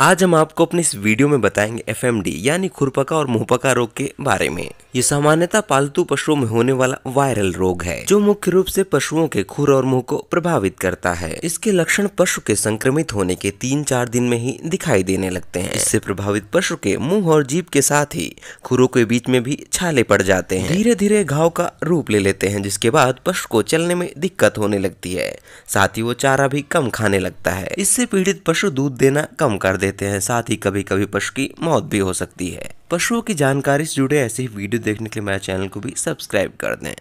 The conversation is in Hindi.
आज हम आपको अपने इस वीडियो में बताएँगे एफएमडी यानी खुरपका और मुंहपका रोग के बारे में। ये सामान्यतः पालतू पशुओं में होने वाला वायरल रोग है, जो मुख्य रूप से पशुओं के खुर और मुँह को प्रभावित करता है। इसके लक्षण पशु के संक्रमित होने के तीन चार दिन में ही दिखाई देने लगते हैं। इससे प्रभावित पशु के मुँह और जीप के साथ ही खुरों के बीच में भी छाले पड़ जाते हैं। धीरे धीरे घाव का रूप ले लेते हैं, जिसके बाद पशु को चलने में दिक्कत होने लगती है। साथ ही वो चारा भी कम खाने लगता है। इससे पीड़ित पशु दूध देना कम कर देते हैं। साथ ही कभी कभी पशु की मौत भी हो सकती है। पशुओं की जानकारी से जुड़े ऐसे ही वीडियो देखने के लिए मेरे चैनल को भी सब्सक्राइब कर दें।